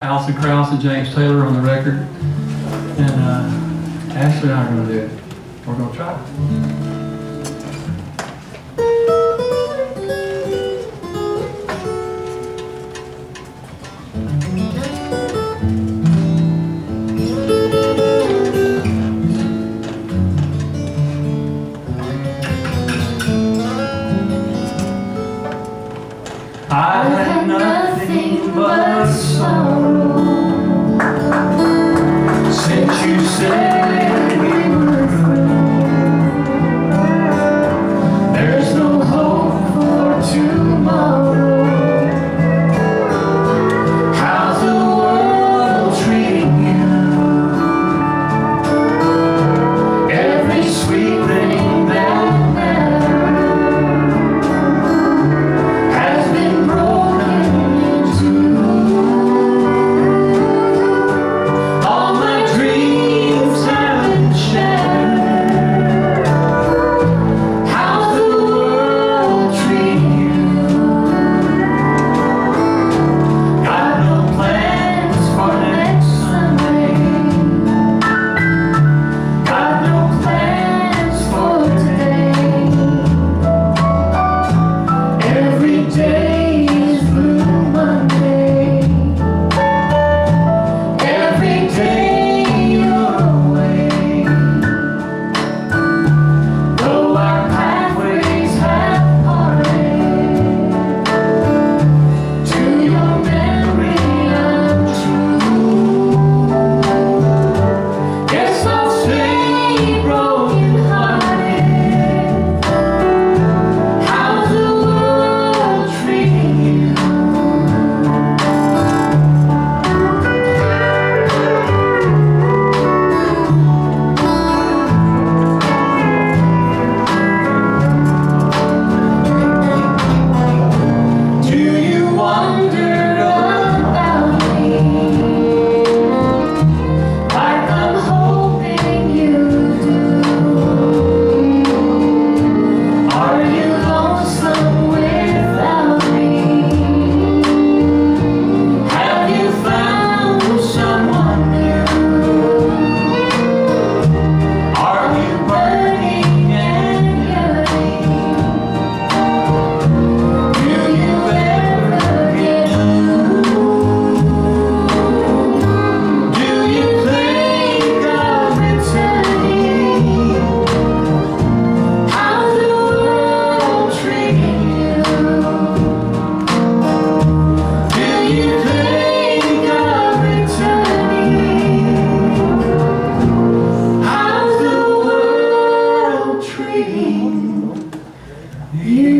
Alison Krauss and James Taylor on the record. And uh, Ashley and I are going to do it. We're going to try. I had not nothing but sorrow. you